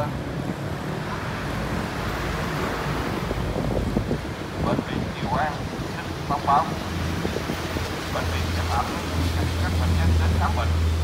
cảm bệnh viện Kiều An, xin thông báo. Bệnh viện sẽ tạm các bệnh nhân đến khám bệnh.